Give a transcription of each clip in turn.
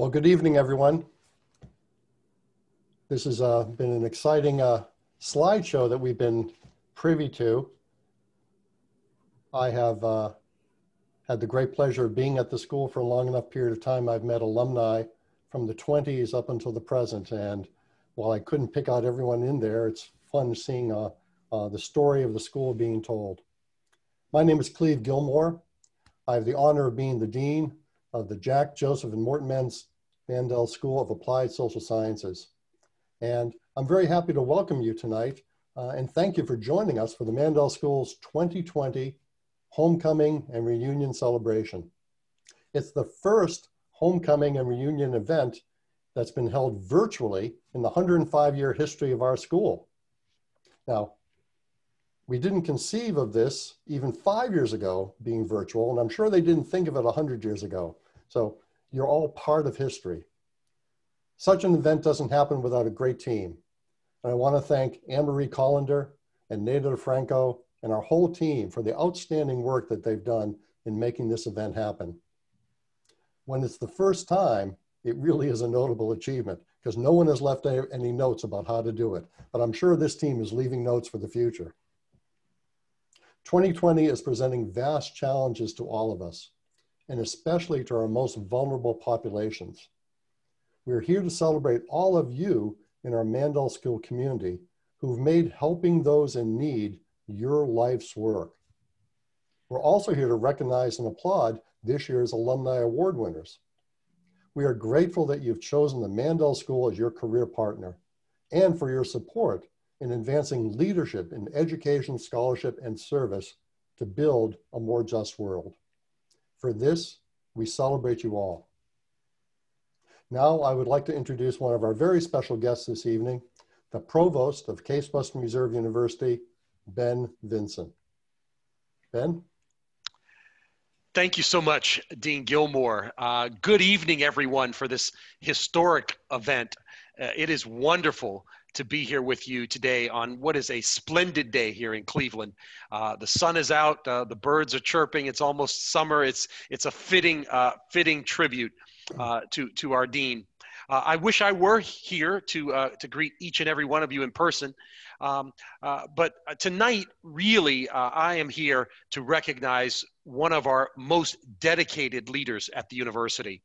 Well, good evening, everyone. This has uh, been an exciting uh, slideshow that we've been privy to. I have uh, had the great pleasure of being at the school for a long enough period of time. I've met alumni from the 20s up until the present. And while I couldn't pick out everyone in there, it's fun seeing uh, uh, the story of the school being told. My name is Cleve Gilmore. I have the honor of being the Dean of the Jack, Joseph, and Morton Men's Mandel School of Applied Social Sciences. And I'm very happy to welcome you tonight uh, and thank you for joining us for the Mandel School's 2020 Homecoming and Reunion Celebration. It's the first homecoming and reunion event that's been held virtually in the 105 year history of our school. Now, we didn't conceive of this even five years ago being virtual, and I'm sure they didn't think of it 100 years ago. So you're all part of history. Such an event doesn't happen without a great team. And I want to thank Anne-Marie Collender and Neda DeFranco and our whole team for the outstanding work that they've done in making this event happen. When it's the first time, it really is a notable achievement because no one has left any notes about how to do it. But I'm sure this team is leaving notes for the future. 2020 is presenting vast challenges to all of us, and especially to our most vulnerable populations. We're here to celebrate all of you in our Mandel School community who've made helping those in need your life's work. We're also here to recognize and applaud this year's Alumni Award winners. We are grateful that you've chosen the Mandel School as your career partner and for your support in advancing leadership in education, scholarship, and service to build a more just world. For this, we celebrate you all. Now, I would like to introduce one of our very special guests this evening, the Provost of Case Western Reserve University, Ben Vinson. Ben? Thank you so much, Dean Gilmore. Uh, good evening, everyone, for this historic event. Uh, it is wonderful to be here with you today on what is a splendid day here in Cleveland. Uh, the sun is out, uh, the birds are chirping. It's almost summer. It's it's a fitting uh, fitting tribute uh, to to our dean. Uh, I wish I were here to uh, to greet each and every one of you in person, um, but tonight, really, I am here to recognize one of our most dedicated leaders at the university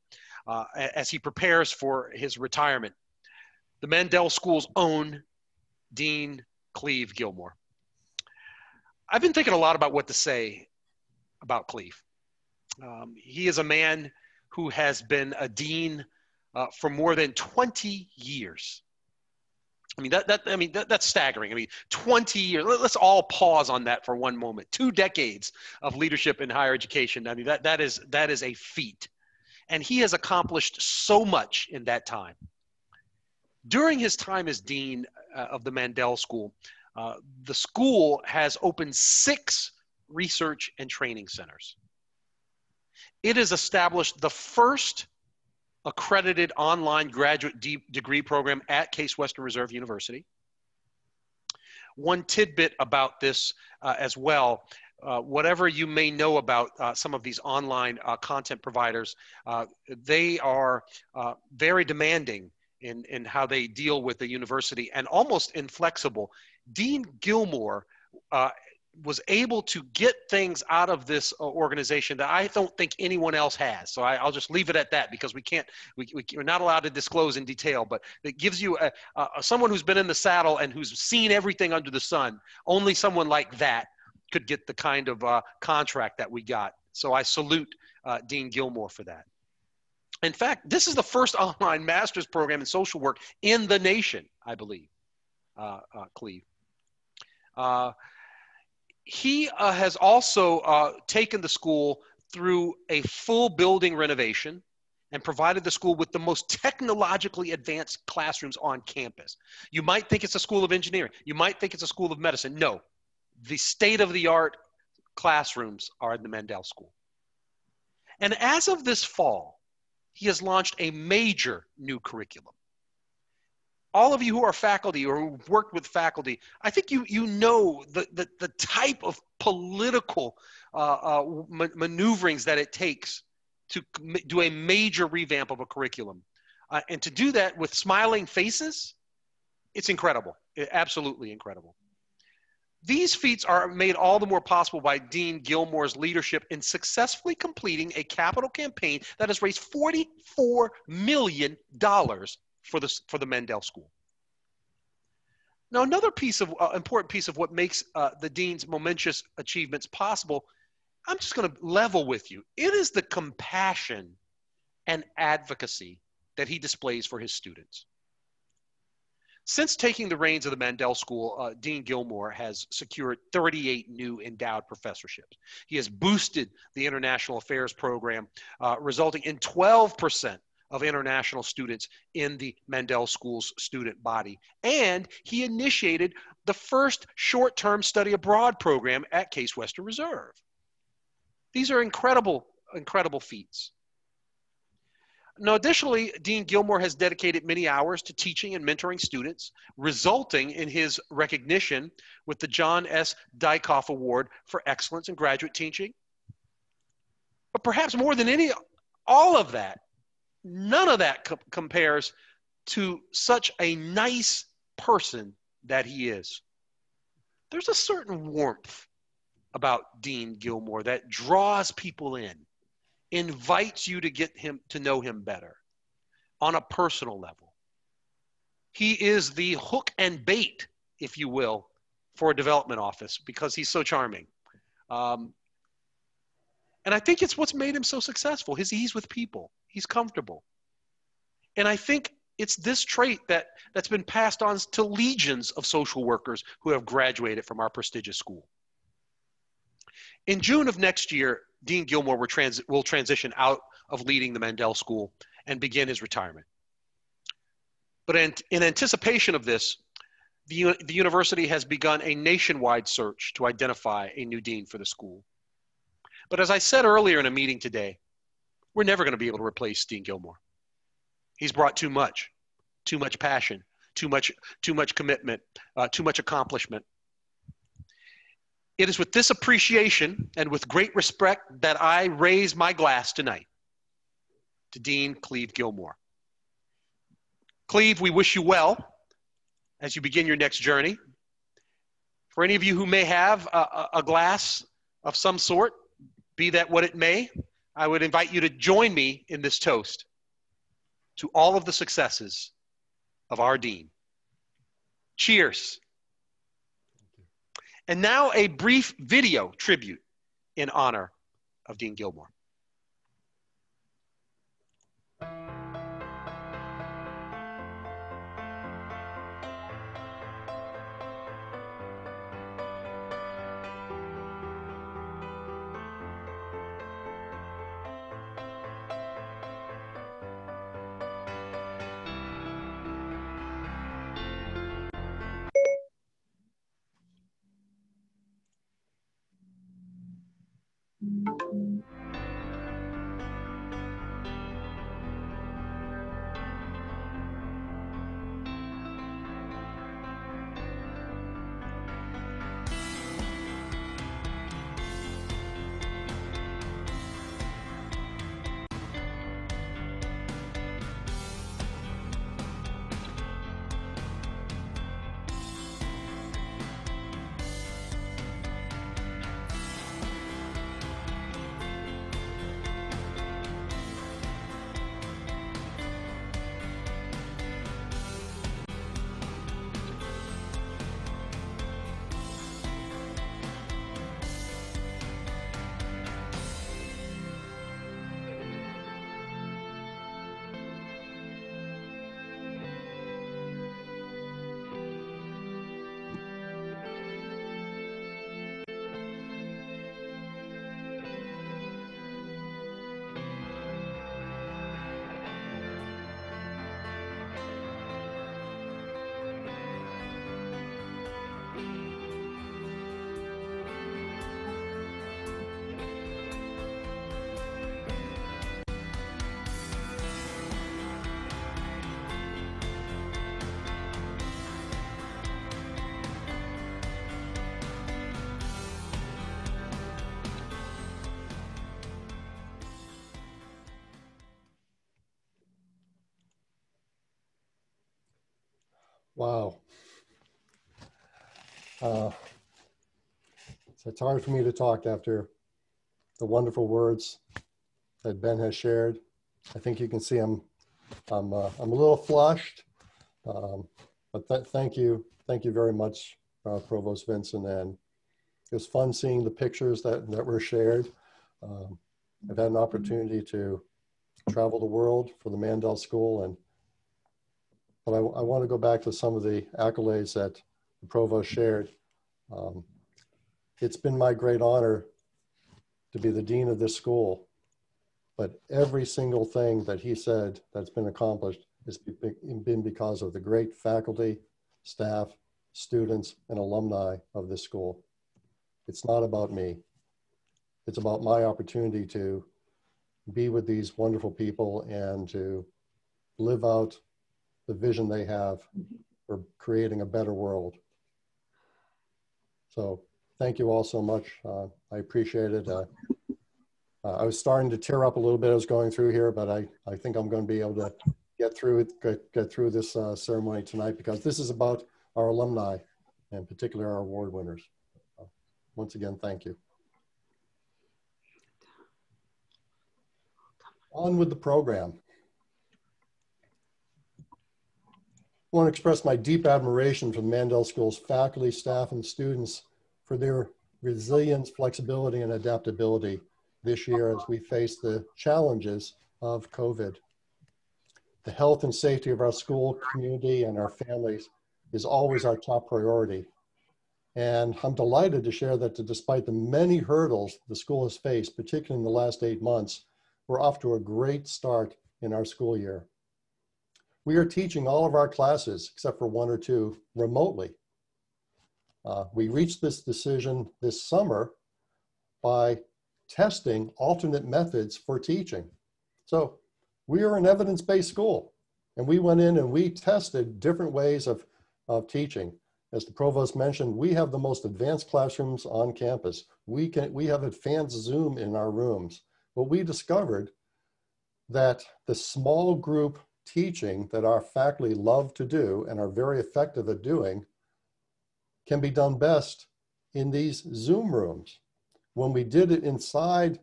as he prepares for his retirement the Mandel School's own Dean Cleve Gilmore. I've been thinking a lot about what to say about Cleve. Um, he is a man who has been a dean uh, for more than 20 years. I mean, that, that, I mean that, that's staggering. I mean, 20 years. Let's all pause on that for one moment. Two decades of leadership in higher education. I mean, that, that, is, that is a feat. And he has accomplished so much in that time. During his time as dean uh, of the Mandel School, uh, the school has opened six research and training centers. It has established the first accredited online graduate de- degree program at Case Western Reserve University. One tidbit about this uh, as well uh, whatever you may know about uh, some of these online uh, content providers, uh, they are uh, very demanding in, in how they deal with the university and almost inflexible. Dean Gilmore uh, was able to get things out of this uh, organization that I don't think anyone else has. So I, will just leave it at that because we can't, we, we, are not allowed to disclose in detail, but it gives you a, a, someone who's been in the saddle and who's seen everything under the sun. Only someone like that could get the kind of uh, contract that we got. So I salute uh, Dean Gilmore for that. In fact, this is the first online master's program in social work in the nation, I believe, uh, uh, Cleve. He uh, has also uh, taken the school through a full building renovation and provided the school with the most technologically advanced classrooms on campus. You might think it's a school of engineering. You might think it's a school of medicine. No, the state of the art classrooms are in the Mandel School. And as of this fall, he has launched a major new curriculum. All of you who are faculty or who worked with faculty, I think you, you know the, the, the type of political uh, uh, ma- maneuverings that it takes to do a major revamp of a curriculum. Uh, and to do that with smiling faces, it's incredible. It, absolutely incredible. These feats are made all the more possible by Dean Gilmore's leadership in successfully completing a capital campaign that has raised $44 million for the, for the Mandel School. Now, another piece of uh, important piece of what makes uh, the dean's momentous achievements possible, I'm just going to level with you. It is the compassion and advocacy that he displays for his students. Since taking the reins of the Mandel School, uh, Dean Gilmore has secured 38 new endowed professorships. He has boosted the International Affairs program, uh, resulting in 12% of international students in the Mandel School's student body. And he initiated the first short term study abroad program at Case Western Reserve. These are incredible, incredible feats. Now, additionally, Dean Gilmore has dedicated many hours to teaching and mentoring students, resulting in his recognition with the John S. Diekhoff Award for Excellence in Graduate Teaching. But perhaps more than any, all of that, none of that co- compares to such a nice person that he is. There's a certain warmth about Dean Gilmore that draws people in invites you to get him to know him better on a personal level. He is the hook and bait, if you will, for a development office because he's so charming. Um, and I think it's what's made him so successful his ease with people. He's comfortable. And I think it's this trait that, that's been passed on to legions of social workers who have graduated from our prestigious school. In June of next year, Dean Gilmore will, trans- will transition out of leading the Mandel School and begin his retirement. But in, in anticipation of this, the, the university has begun a nationwide search to identify a new dean for the school. But as I said earlier in a meeting today, we're never going to be able to replace Dean Gilmore. He's brought too much, too much passion, too much, too much commitment, uh, too much accomplishment. It is with this appreciation and with great respect that I raise my glass tonight to Dean Cleve Gilmore. Cleve, we wish you well as you begin your next journey. For any of you who may have a, a, glass of some sort, be that what it may, I would invite you to join me in this toast to all of the successes of our Dean. Cheers. And now a brief video tribute in honor of Dean Gilmore. Wow. Uh, so it's hard for me to talk after the wonderful words that Ben has shared. I think you can see I'm, I'm, uh, I'm a little flushed, um, but th thank you. Thank you very much, uh, Provost Vinson, And it was fun seeing the pictures that, that were shared. Um, I've had an opportunity to travel the world for the Mandel School and but I, I want to go back to some of the accolades that the provost shared. Um, it's been my great honor to be the dean of this school, but every single thing that he said that's been accomplished has been because of the great faculty, staff, students, and alumni of this school. It's not about me. It's about my opportunity to be with these wonderful people and to live out the vision they have for creating a better world. So thank you all so much. Uh, I appreciate it. Uh, uh, I was starting to tear up a little bit. As going through here, but I, I think I'm going to be able to get through it, get, get through this uh, ceremony tonight because this is about our alumni and particularly our award winners. once again, thank you. On with the program. I want to express my deep admiration for the Mandel School's faculty, staff, and students for their resilience, flexibility, and adaptability this year as we face the challenges of COVID. The health and safety of our school community and our families is always our top priority. And I'm delighted to share that despite the many hurdles the school has faced, particularly in the last eight months, we're off to a great start in our school year. We are teaching all of our classes, except for one or two, remotely. Uh, we reached this decision this summer by testing alternate methods for teaching. So we are an evidence-based school, and we went in and we tested different ways of, of teaching. As the provost mentioned, we have the most advanced classrooms on campus. We, can, we have advanced Zoom in our rooms. But we discovered that the small group teaching that our faculty love to do and are very effective at doing can be done best in these Zoom rooms. When we did it inside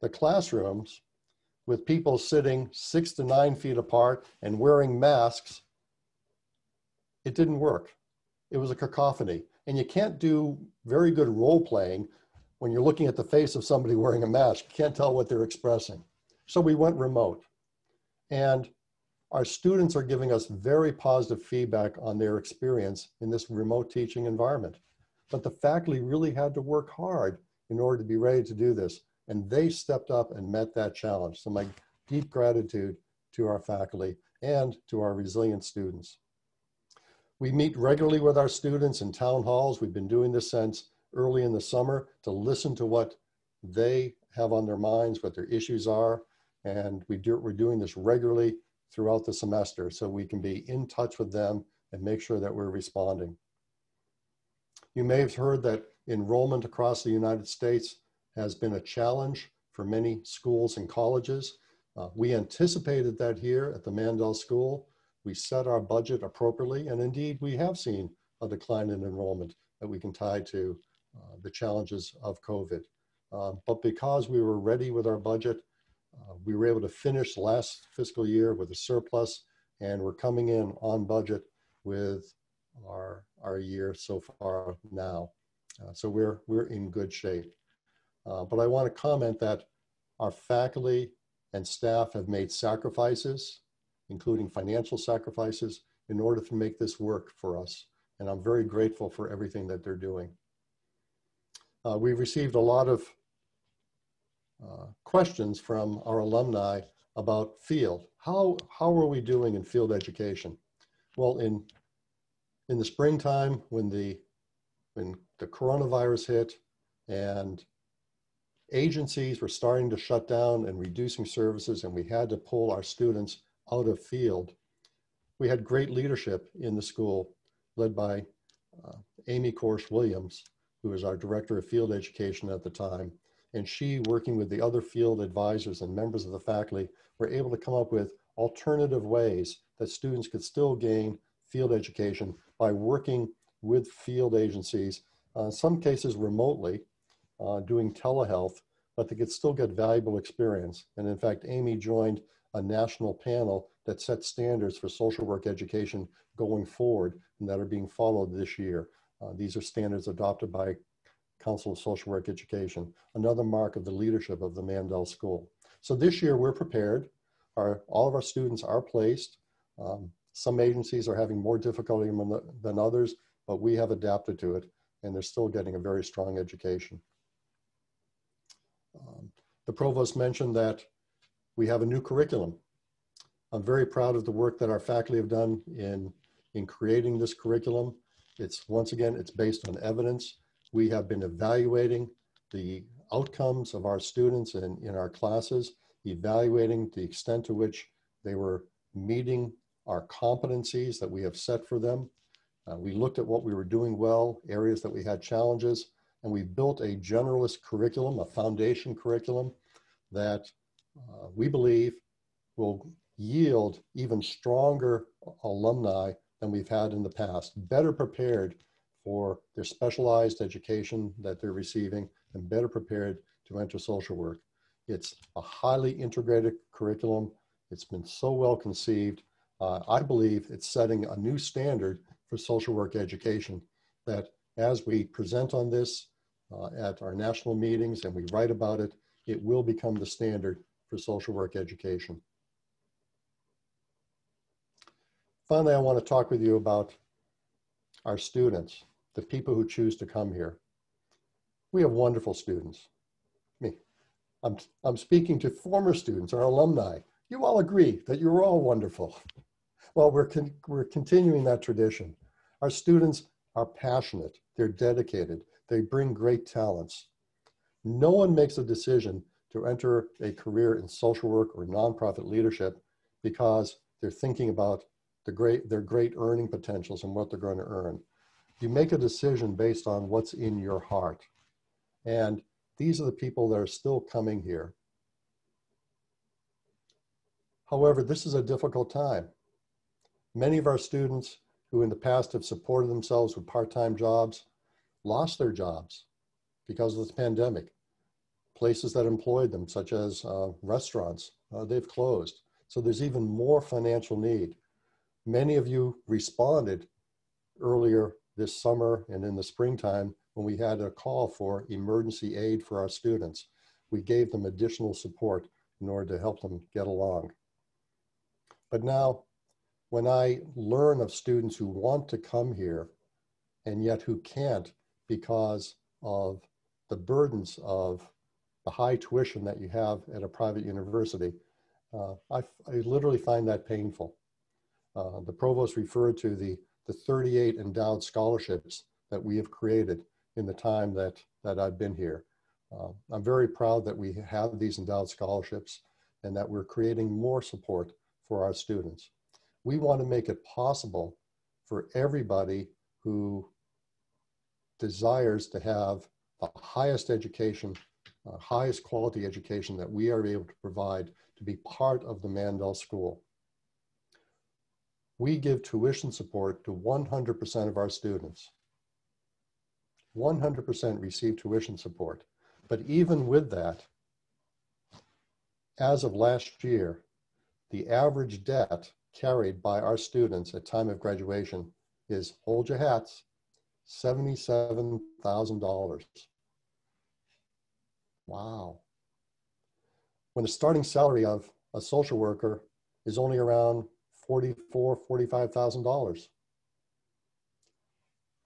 the classrooms with people sitting six to nine feet apart and wearing masks, it didn't work. It was a cacophony. And you can't do very good role playing when you're looking at the face of somebody wearing a mask. You can't tell what they're expressing. So we went remote. And our students are giving us very positive feedback on their experience in this remote teaching environment. But the faculty really had to work hard in order to be ready to do this. And they stepped up and met that challenge. So my deep gratitude to our faculty and to our resilient students. We meet regularly with our students in town halls. We've been doing this since early in the summer to listen to what they have on their minds, what their issues are. And we do, we're doing this regularly throughout the semester so we can be in touch with them and make sure that we're responding. You may have heard that enrollment across the United States has been a challenge for many schools and colleges. Uh, we anticipated that here at the Mandel School. We set our budget appropriately, and indeed we have seen a decline in enrollment that we can tie to uh, the challenges of COVID. Uh, but because we were ready with our budget, uh, we were able to finish last fiscal year with a surplus and we're coming in on budget with our, our year so far now. Uh, so we're, we're in good shape. Uh, but I want to comment that our faculty and staff have made sacrifices, including financial sacrifices, in order to make this work for us. And I'm very grateful for everything that they're doing. Uh, we've received a lot of uh, questions from our alumni about field. How, how are we doing in field education? Well, in, in the springtime when the, when the coronavirus hit and agencies were starting to shut down and reducing services and we had to pull our students out of field, we had great leadership in the school led by uh, Amy Korsh Williams, who was our director of field education at the time and she, working with the other field advisors and members of the faculty, were able to come up with alternative ways that students could still gain field education by working with field agencies, uh, some cases remotely, uh, doing telehealth, but they could still get valuable experience. And in fact, Amy joined a national panel that sets standards for social work education going forward and that are being followed this year. Uh, these are standards adopted by Council of Social Work Education, another mark of the leadership of the Mandel School. So this year we're prepared. Our, all of our students are placed. Um, some agencies are having more difficulty than than others, but we have adapted to it and they're still getting a very strong education. Um, the provost mentioned that we have a new curriculum. I'm very proud of the work that our faculty have done in, in creating this curriculum. It's once again, it's based on evidence. We have been evaluating the outcomes of our students in, in our classes, evaluating the extent to which they were meeting our competencies that we have set for them. Uh, we looked at what we were doing well, areas that we had challenges, and we built a generalist curriculum, a foundation curriculum that uh, we believe will yield even stronger alumni than we've had in the past, better prepared for their specialized education that they're receiving and better prepared to enter social work. It's a highly integrated curriculum. It's been so well conceived. Uh, I believe it's setting a new standard for social work education that as we present on this uh, at our national meetings and we write about it, it will become the standard for social work education. Finally, I want to talk with you about our students, the people who choose to come here. We have wonderful students. Me, I'm, I'm speaking to former students, our alumni. You all agree that you're all wonderful. Well, we're, con we're continuing that tradition. Our students are passionate, they're dedicated, they bring great talents. No one makes a decision to enter a career in social work or nonprofit leadership because they're thinking about the great, their great earning potentials and what they're going to earn. You make a decision based on what's in your heart. And these are the people that are still coming here. However, this is a difficult time. Many of our students who in the past have supported themselves with part-time jobs lost their jobs because of the pandemic. Places that employed them, such as uh, restaurants, uh, they've closed. So there's even more financial need. Many of you responded earlier this summer and in the springtime when we had a call for emergency aid for our students. We gave them additional support in order to help them get along. But now, when I learn of students who want to come here and yet who can't because of the burdens of the high tuition that you have at a private university, uh, I, I literally find that painful. Uh, the provost referred to the, the 38 endowed scholarships that we have created in the time that, that I've been here. Uh, I'm very proud that we have these endowed scholarships and that we're creating more support for our students. We want to make it possible for everybody who desires to have the highest education, uh, highest quality education that we are able to provide to be part of the Mandel School we give tuition support to 100% of our students. 100% receive tuition support. But even with that, as of last year, the average debt carried by our students at time of graduation is, hold your hats, $77,000. Wow. When the starting salary of a social worker is only around forty-four, forty-five thousand dollars.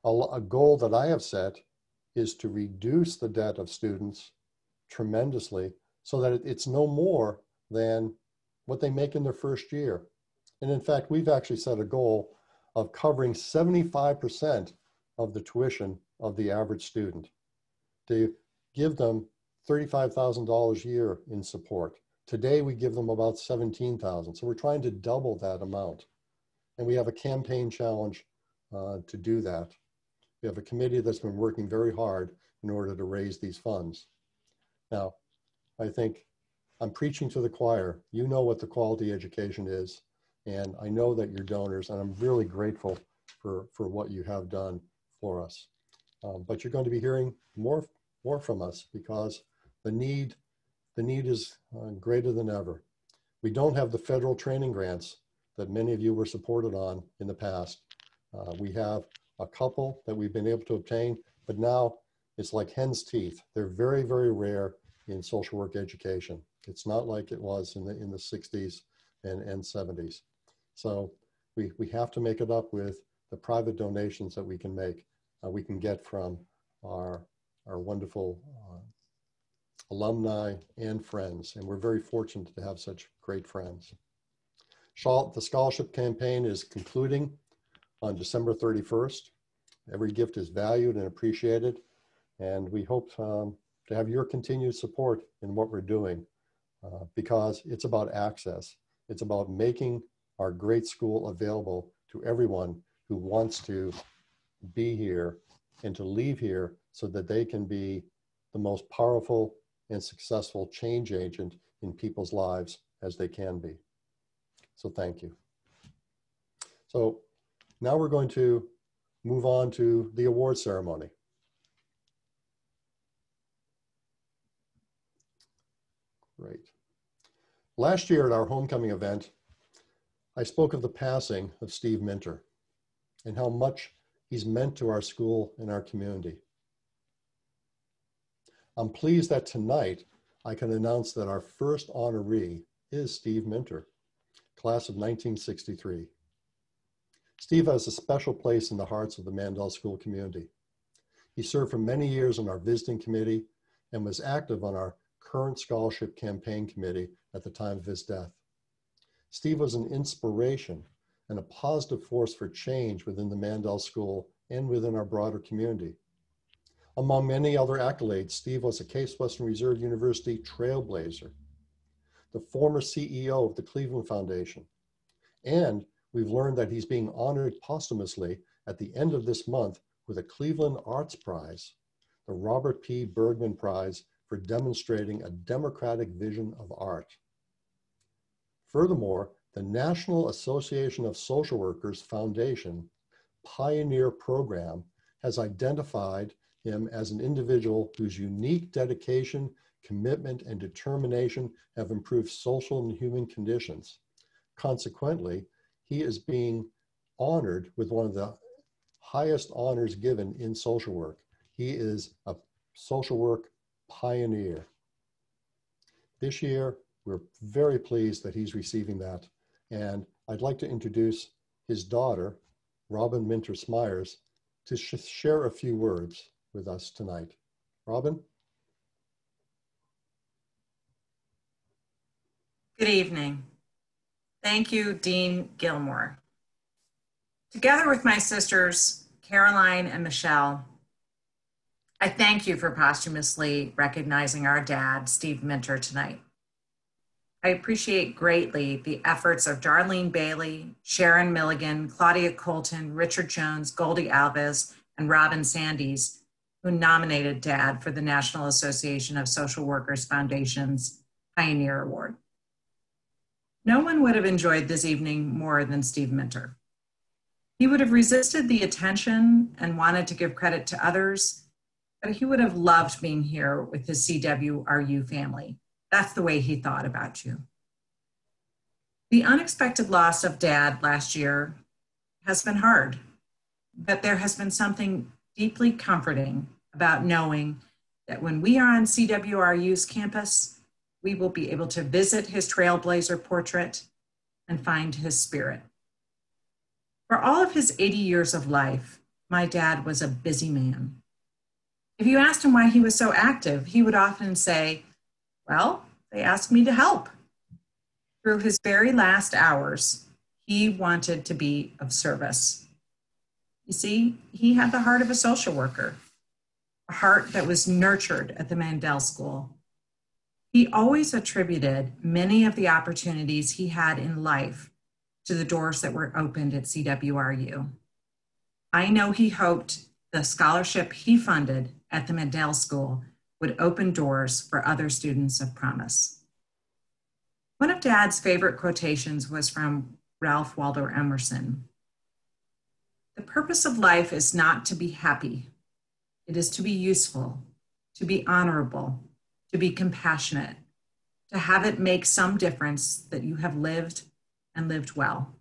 A goal that I have set is to reduce the debt of students tremendously so that it's no more than what they make in their first year. And in fact, we've actually set a goal of covering 75% of the tuition of the average student to give them $35,000 a year in support. Today we give them about 17,000. So we're trying to double that amount. And we have a campaign challenge uh, to do that. We have a committee that's been working very hard in order to raise these funds. Now, I think I'm preaching to the choir. You know what the quality education is. And I know that you're donors, and I'm really grateful for, for what you have done for us. Um, but you're going to be hearing more, more from us because the need, the need is uh, greater than ever. We don't have the federal training grants that many of you were supported on in the past. Uh, we have a couple that we've been able to obtain, but now it's like hen's teeth. They're very, very rare in social work education. It's not like it was in the, in the 60s and, and 70s. So we, we have to make it up with the private donations that we can make, uh, we can get from our, our wonderful uh, alumni and friends. And we're very fortunate to have such great friends. The scholarship campaign is concluding on December 31st. Every gift is valued and appreciated. And we hope um, to have your continued support in what we're doing uh, because it's about access. It's about making our great school available to everyone who wants to be here and to leave here so that they can be the most powerful and successful change agent in people's lives as they can be. So thank you. So now we're going to move on to the award ceremony. Great. Last year at our homecoming event, I spoke of the passing of Steve Minter and how much he's meant to our school and our community. I'm pleased that tonight I can announce that our first honoree is Steve Minter, class of 1963. Steve has a special place in the hearts of the Mandel School community. He served for many years on our visiting committee and was active on our current scholarship campaign committee at the time of his death. Steve was an inspiration and a positive force for change within the Mandel School and within our broader community. Among many other accolades, Steve was a Case Western Reserve University trailblazer, the former CEO of the Cleveland Foundation, and we've learned that he's being honored posthumously at the end of this month with a Cleveland Arts Prize, the Robert P. Bergman Prize for demonstrating a democratic vision of art. Furthermore, the National Association of Social Workers Foundation Pioneer Program has identified him as an individual whose unique dedication, commitment, and determination have improved social and human conditions. Consequently, he is being honored with one of the highest honors given in social work. He is a social work pioneer. This year, we're very pleased that he's receiving that. And I'd like to introduce his daughter, Robin Minter Smyers, to sh share a few words with us tonight. Robin? Good evening. Thank you, Dean Gilmore. Together with my sisters, Caroline and Michelle, I thank you for posthumously recognizing our dad, Steve Minter, tonight. I appreciate greatly the efforts of Darlene Bailey, Sharon Milligan, Claudia Coulton, Richard Jones, Goldie Alves, and Robin Sandys, who nominated Dad for the National Association of Social Workers Foundation's Pioneer Award. No one would have enjoyed this evening more than Steve Minter. He would have resisted the attention and wanted to give credit to others but he would have loved being here with his CWRU family. That's the way he thought about you. The unexpected loss of dad last year has been hard, but there has been something deeply comforting about knowing that when we are on CWRU's campus, we will be able to visit his trailblazer portrait and find his spirit. For all of his 80 years of life, my dad was a busy man. If you asked him why he was so active, he would often say, Well, they asked me to help. Through his very last hours, he wanted to be of service. You see, he had the heart of a social worker, a heart that was nurtured at the Mandel School. He always attributed many of the opportunities he had in life to the doors that were opened at CWRU. I know he hoped the scholarship he funded at the Mandel School would open doors for other students of promise. One of Dad's favorite quotations was from Ralph Waldo Emerson. The purpose of life is not to be happy, it is to be useful, to be honorable, to be compassionate, to have it make some difference that you have lived and lived well.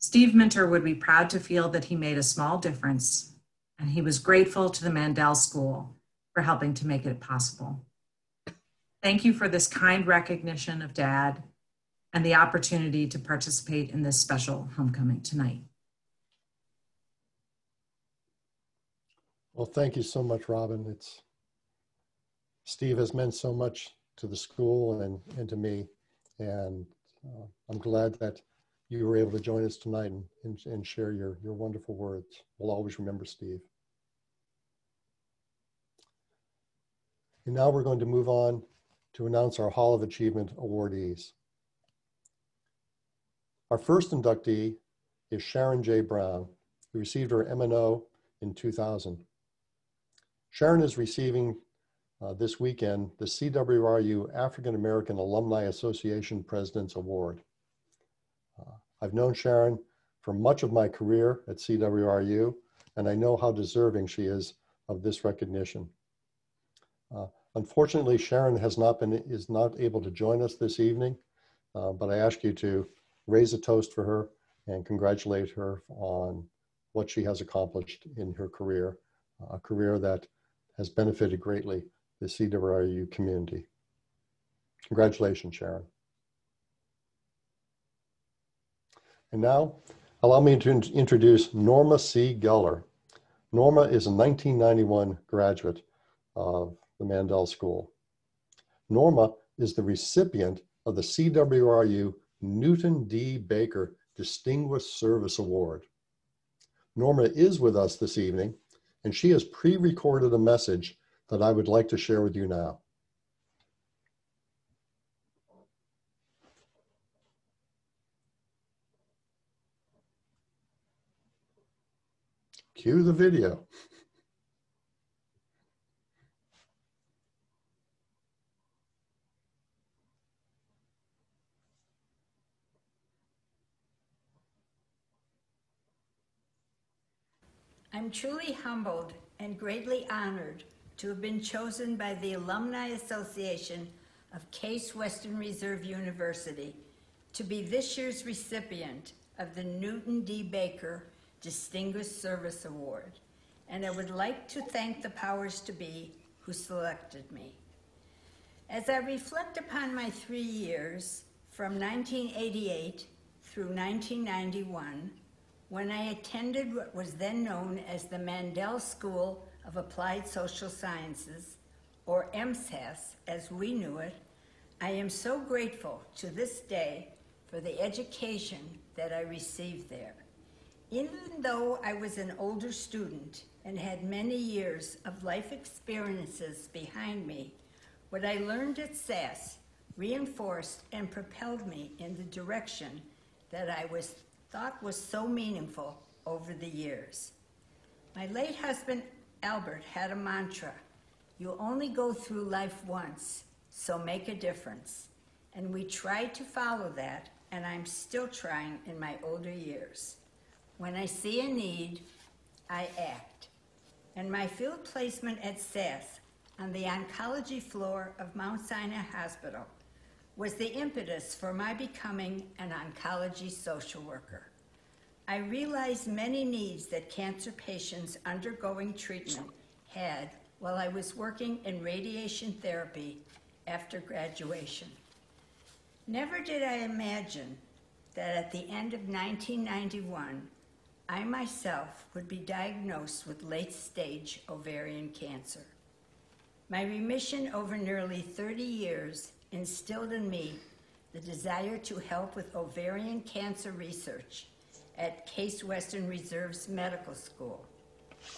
Steve Minter would be proud to feel that he made a small difference, and he was grateful to the Mandel School for helping to make it possible. Thank you for this kind recognition of Dad and the opportunity to participate in this special homecoming tonight. Well, thank you so much, Robin. It's Steve has meant so much to the school and, and to me. And uh, I'm glad that you were able to join us tonight and, and, and share your, your wonderful words. We'll always remember Steve. And now we're going to move on to announce our Hall of Achievement awardees. Our first inductee is Sharon J. Brown, who received her MNO in 2000. Sharon is receiving uh, this weekend the CWRU African American Alumni Association President's Award. Uh, I've known Sharon for much of my career at CWRU, and I know how deserving she is of this recognition. Uh, unfortunately, Sharon has not been is not able to join us this evening, uh, but I ask you to raise a toast for her and congratulate her on what she has accomplished in her career, a career that has benefited greatly the CWRU community. Congratulations, Sharon. And now, allow me to introduce Norma C. Geller. Norma is a 1991 graduate of the Mandel School. Norma is the recipient of the CWRU Newton D. Baker Distinguished Service Award. Norma is with us this evening, and she has pre-recorded a message that I would like to share with you now. Cue the video. I'm truly humbled and greatly honored to have been chosen by the Alumni Association of Case Western Reserve University to be this year's recipient of the Newton D. Baker Distinguished Service Award. And I would like to thank the powers to be who selected me. As I reflect upon my three years from 1988 through 1991, when I attended what was then known as the Mandel School of Applied Social Sciences, or MSASS as we knew it, I am so grateful to this day for the education that I received there. Even though I was an older student and had many years of life experiences behind me, what I learned at SAS reinforced and propelled me in the direction that I was thought was so meaningful over the years. My late husband Albert had a mantra you only go through life once, so make a difference. And we tried to follow that, and I'm still trying in my older years. When I see a need, I act. And my field placement at SAS on the oncology floor of Mount Sinai Hospital was the impetus for my becoming an oncology social worker. I realized many needs that cancer patients undergoing treatment had while I was working in radiation therapy after graduation. Never did I imagine that at the end of 1991, I myself would be diagnosed with late stage ovarian cancer. My remission over nearly 30 years instilled in me the desire to help with ovarian cancer research at Case Western Reserve's medical school,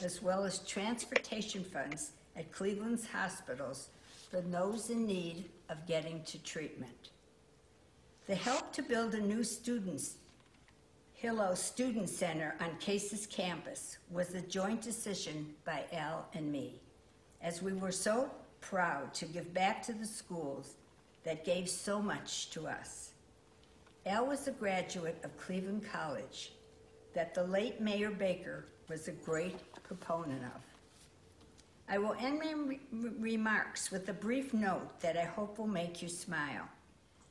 as well as transportation funds at Cleveland's hospitals for those in need of getting to treatment. The help to build a new students Hilo Student Center on Case's campus was a joint decision by Al and me, as we were so proud to give back to the schools that gave so much to us. Al was a graduate of Cleveland College that the late Mayor Baker was a great proponent of. I will end my re- remarks with a brief note that I hope will make you smile.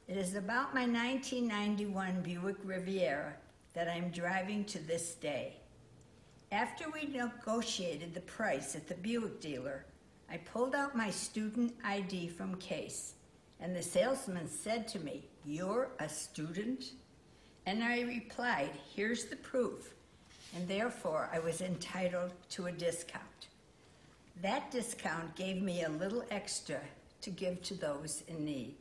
It is about my 1991 Buick Riviera that I'm driving to this day. After we negotiated the price at the Buick dealer, I pulled out my student ID from case, and the salesman said to me, You're a student? And I replied, Here's the proof, and therefore I was entitled to a discount. That discount gave me a little extra to give to those in need.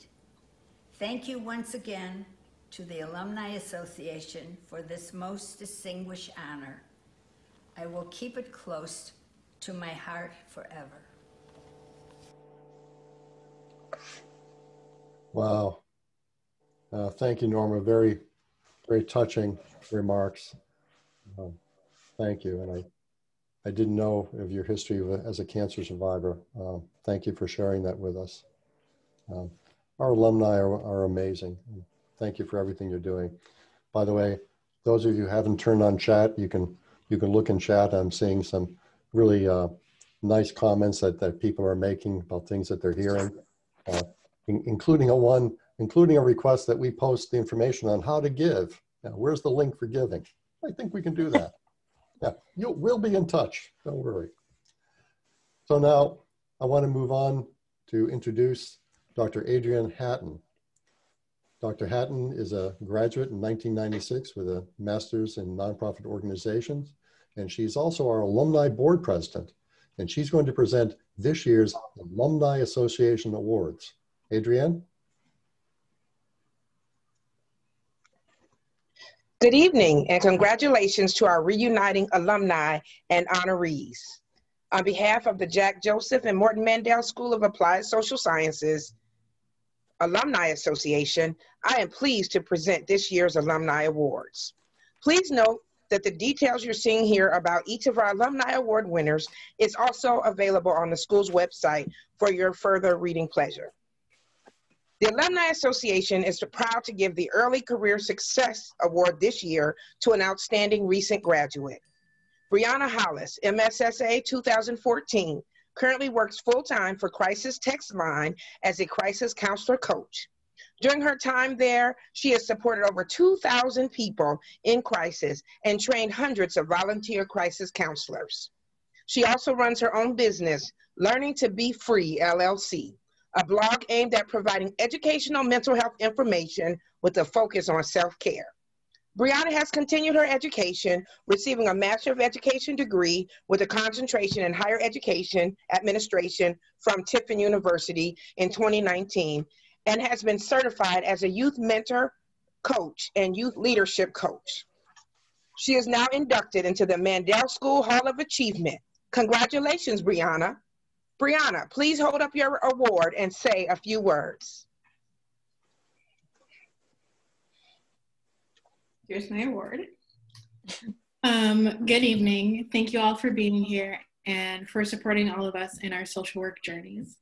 Thank you once again to the Alumni Association for this most distinguished honor. I will keep it close to my heart forever. Wow. Uh, thank you, Norma. Very, very touching remarks. Um, thank you. And I, I didn't know of your history as a cancer survivor. Um, thank you for sharing that with us. Um, our alumni are, are amazing. Thank you for everything you're doing. By the way, those of you who haven't turned on chat, you can you can look in chat. I'm seeing some really uh, nice comments that, that people are making about things that they're hearing, uh, in, including a one, including a request that we post the information on how to give. Now, where's the link for giving? I think we can do that. Yeah, you'll, we'll be in touch. Don't worry. So now I want to move on to introduce Dr. Adrienne Hatton. Dr. Hatton is a graduate in 1996 with a master's in nonprofit organizations, and she's also our alumni board president. And she's going to present this year's Alumni Association Awards. Adrienne? Good evening and congratulations to our reuniting alumni and honorees. On behalf of the Jack Joseph and Morton Mandel School of Applied Social Sciences Alumni Association, I am pleased to present this year's Alumni Awards. Please note that the details you're seeing here about each of our Alumni Award winners is also available on the school's website for your further reading pleasure. The Alumni Association is proud to give the Early Career Success Award this year to an outstanding recent graduate. Brianna Hollis, MSSA 2014, currently works full-time for Crisis Text Line as a crisis counselor coach. During her time there, she has supported over 2,000 people in crisis and trained hundreds of volunteer crisis counselors. She also runs her own business, Learning to Be Free LLC, a blog aimed at providing educational mental health information with a focus on self care. Brianna has continued her education, receiving a Master of Education degree with a concentration in higher education administration from Tiffin University in 2019, and has been certified as a youth mentor, coach, and youth leadership coach. She is now inducted into the Mandel School Hall of Achievement. Congratulations, Brianna. Brianna, please hold up your award and say a few words. Here's my award. Um, good evening. Thank you all for being here and for supporting all of us in our social work journeys.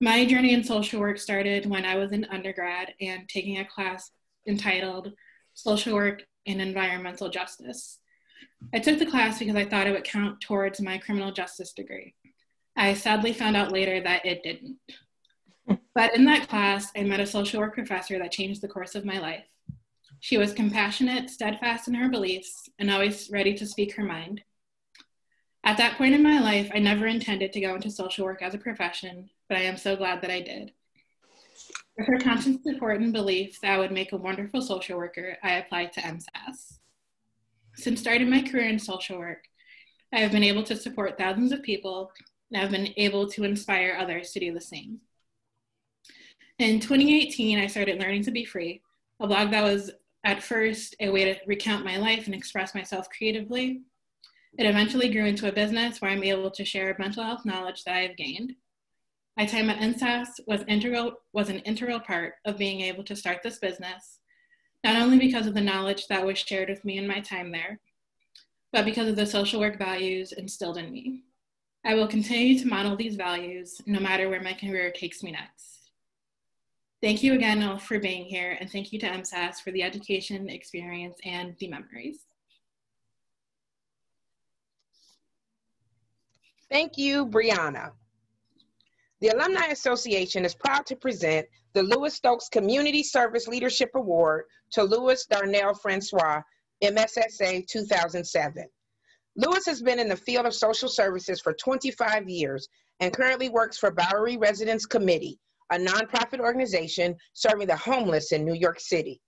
My journey in social work started when I was in undergrad and taking a class entitled Social Work and Environmental Justice. I took the class because I thought it would count towards my criminal justice degree. I sadly found out later that it didn't. But in that class, I met a social work professor that changed the course of my life. She was compassionate, steadfast in her beliefs, and always ready to speak her mind. At that point in my life, I never intended to go into social work as a profession, but I am so glad that I did. With her constant support and belief that I would make a wonderful social worker, I applied to MSASS. Since starting my career in social work, I have been able to support thousands of people and I've been able to inspire others to do the same. In 2018, I started Learning to Be Free, a blog that was at first a way to recount my life and express myself creatively. It eventually grew into a business where I'm able to share mental health knowledge that I have gained. My time at MSASS was, integral, was an integral part of being able to start this business, not only because of the knowledge that was shared with me in my time there, but because of the social work values instilled in me. I will continue to model these values no matter where my career takes me next. Thank you again all for being here, and thank you to MSASS for the education, experience, and the memories. Thank you, Brianna. The Alumni Association is proud to present the Louis Stokes Community Service Leadership Award to Louis Darnell Francois, MSSA 2007. Lewis has been in the field of social services for 25 years and currently works for Bowery Residents Committee, a nonprofit organization serving the homeless in New York City.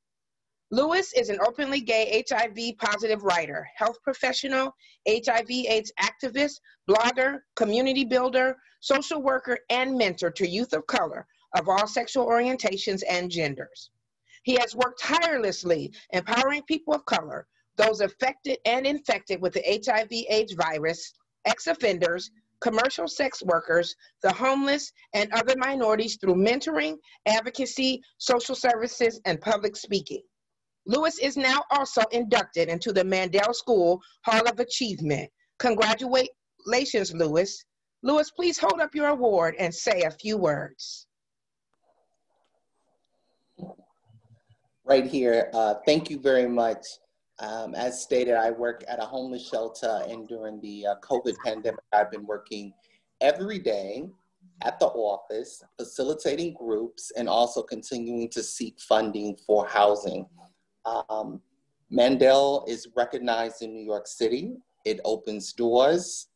Lewis is an openly gay HIV positive writer, health professional, HIV AIDS activist, blogger, community builder, social worker, and mentor to youth of color of all sexual orientations and genders. He has worked tirelessly empowering people of color, those affected and infected with the HIV AIDS virus, ex offenders, commercial sex workers, the homeless, and other minorities through mentoring, advocacy, social services, and public speaking. Lewis is now also inducted into the Mandel School Hall of Achievement. Congratulations, Lewis. Lewis, please hold up your award and say a few words. Right here. Uh, thank you very much. Um, as stated, I work at a homeless shelter, and during the uh, COVID pandemic, I've been working every day at the office, facilitating groups, and also continuing to seek funding for housing. Um, Mandel is recognized in New York City. It opens doors.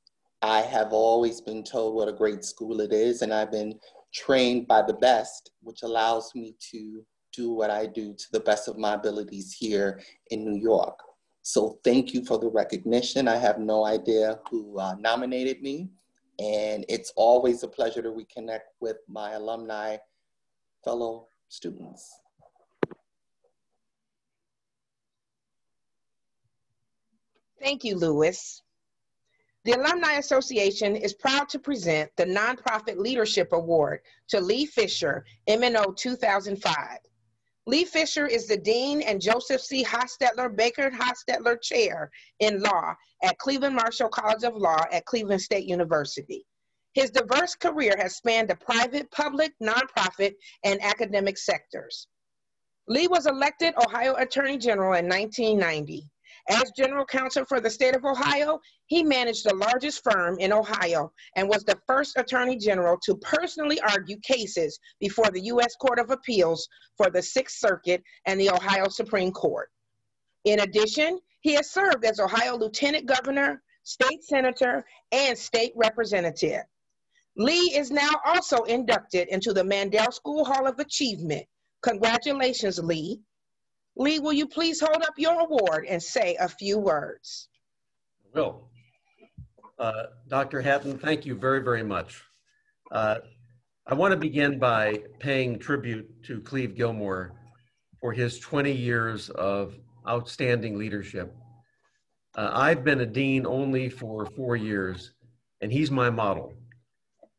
I have always been told what a great school it is, and I've been trained by the best, which allows me to do what I do to the best of my abilities here in New York. So thank you for the recognition. I have no idea who uh, nominated me, and it's always a pleasure to reconnect with my alumni fellow students. Thank you, Lewis. The Alumni Association is proud to present the Nonprofit Leadership Award to Lee Fisher, MNO 2005. Lee Fisher is the Dean and Joseph C. Hostetler Baker Hostetler Chair in Law at Cleveland Marshall College of Law at Cleveland State University. His diverse career has spanned the private, public, nonprofit, and academic sectors. Lee was elected Ohio Attorney General in 1990. As general counsel for the state of Ohio, he managed the largest firm in Ohio and was the first attorney general to personally argue cases before the U.S. Court of Appeals for the Sixth Circuit and the Ohio Supreme Court. In addition, he has served as Ohio Lieutenant Governor, State Senator, and State Representative. Lee is now also inducted into the Mandel School Hall of Achievement. Congratulations, Lee. Lee, will you please hold up your award and say a few words? I Will. Uh, Dr. Hatton, thank you very, very much. Uh, I want to begin by paying tribute to Cleve Gilmore for his 20 years of outstanding leadership. Uh, I've been a dean only for four years, and he's my model.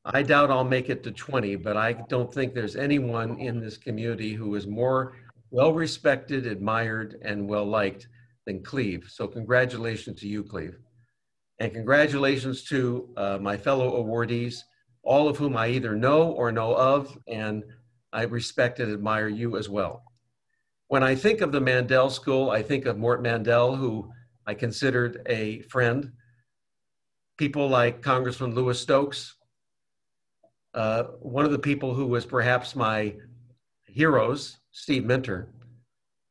I doubt I'll make it to 20, but I don't think there's anyone in this community who is more well respected, admired, and well liked than Cleve. So, congratulations to you, Cleve. And congratulations to uh, my fellow awardees, all of whom I either know or know of, and I respect and admire you as well. When I think of the Mandel School, I think of Mort Mandel, who I considered a friend. People like Congressman Louis Stokes, uh, one of the people who was perhaps my heroes Steve Minter,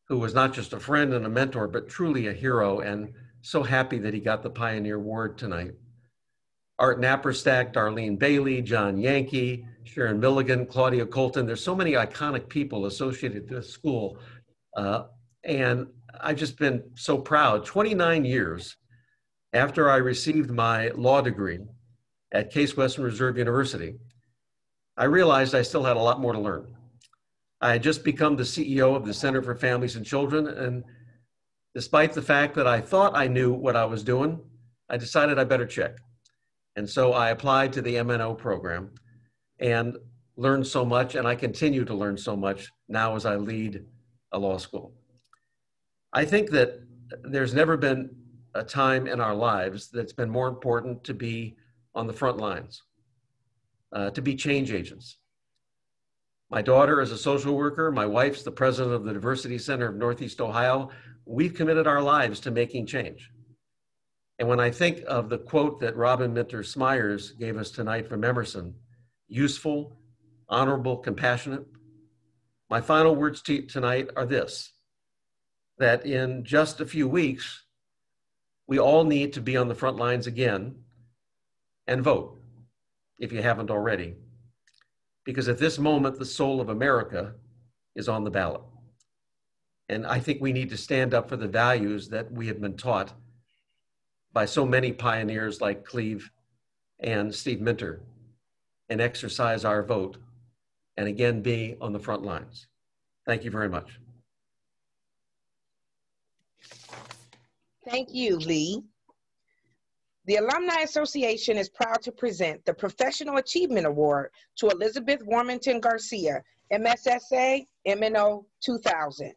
who was not just a friend and a mentor, but truly a hero, and so happy that he got the Pioneer Award tonight. Art Naparstek, Darlene Bailey, John Yankey, Sharon Milligan, Claudia Coulton. There's so many iconic people associated with this school. Uh, and I've just been so proud. 29 years after I received my law degree at Case Western Reserve University, I realized I still had a lot more to learn. I had just become the CEO of the Center for Families and Children. And despite the fact that I thought I knew what I was doing, I decided I better check. And so I applied to the MNO program and learned so much. And I continue to learn so much now as I lead a law school. I think that there's never been a time in our lives that's been more important to be on the front lines, uh, to be change agents My daughter is a social worker. My wife's the president of the Diversity Center of Northeast Ohio. We've committed our lives to making change. And when I think of the quote that Robyn Minter Smyers gave us tonight from Emerson, useful, honorable, compassionate, my final words to tonight are this that in just a few weeks, we all need to be on the front lines again and vote if you haven't already. Because at this moment, the soul of America is on the ballot. And I think we need to stand up for the values that we have been taught by so many pioneers like Cleve and Steve Minter and exercise our vote and again be on the front lines. Thank you very much. Thank you, Lee. The Alumni Association is proud to present the Professional Achievement Award to Elizabeth Warmington Garcia, MSSA MNO 2000.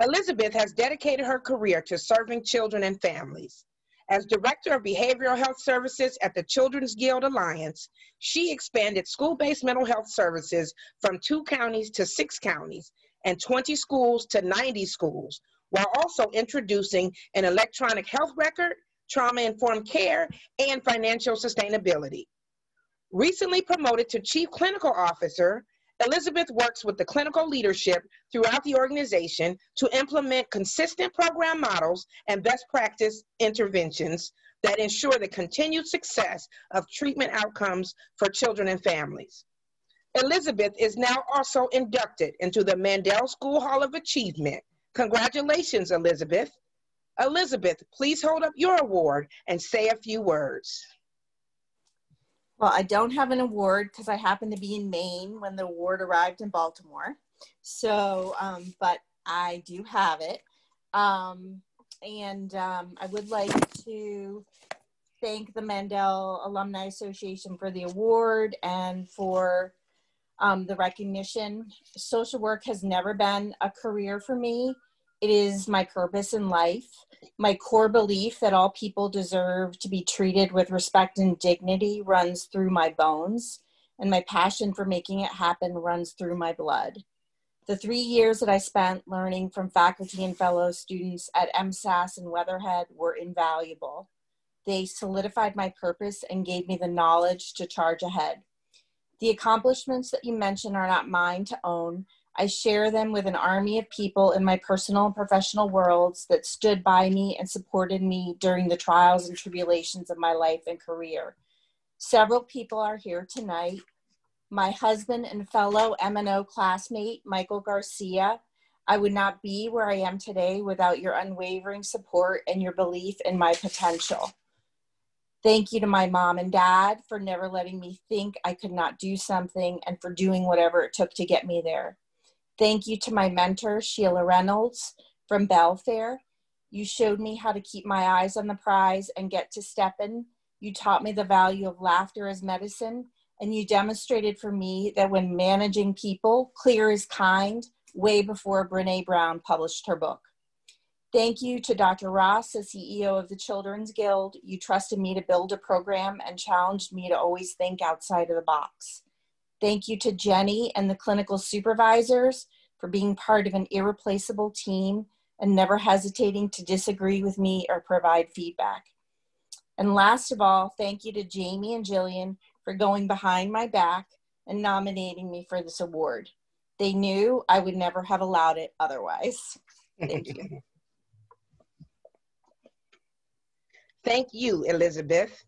Elizabeth has dedicated her career to serving children and families. As Director of Behavioral Health Services at the Children's Guild Alliance, she expanded school-based mental health services from two counties to six counties and 20 schools to 90 schools, while also introducing an electronic health record, trauma-informed care, and financial sustainability. Recently promoted to Chief Clinical Officer, Elizabeth works with the clinical leadership throughout the organization to implement consistent program models and best practice interventions that ensure the continued success of treatment outcomes for children and families. Elizabeth is now also inducted into the Mandel School Hall of Achievement. Congratulations, Elizabeth. Elizabeth, please hold up your award and say a few words. Well, I don't have an award because I happened to be in Maine when the award arrived in Baltimore. So, um, but I do have it. Um, and um, I would like to thank the Mandel Alumni Association for the award and for um, the recognition. Social work has never been a career for me. It is my purpose in life. My core belief that all people deserve to be treated with respect and dignity runs through my bones, and my passion for making it happen runs through my blood. The three years that I spent learning from faculty and fellow students at MSASS and Weatherhead were invaluable. They solidified my purpose and gave me the knowledge to charge ahead. The accomplishments that you mention are not mine to own, I share them with an army of people in my personal and professional worlds that stood by me and supported me during the trials and tribulations of my life and career. Several people are here tonight. My husband and fellow MNO classmate, Michael Garcia. I would not be where I am today without your unwavering support and your belief in my potential. Thank you to my mom and dad for never letting me think I could not do something and for doing whatever it took to get me there. Thank you to my mentor, Sheila Reynolds from Bellefaire. You showed me how to keep my eyes on the prize and get to stepping. You taught me the value of laughter as medicine, and you demonstrated for me that when managing people, clear is kind, way before Brene Brown published her book. Thank you to Dr. Ross, the CEO of the Children's Guild. You trusted me to build a program and challenged me to always think outside of the box. Thank you to Jenny and the clinical supervisors for being part of an irreplaceable team and never hesitating to disagree with me or provide feedback. And last of all, thank you to Jamie and Jillian for going behind my back and nominating me for this award. They knew I would never have allowed it otherwise. Thank you. Thank you, Elizabeth.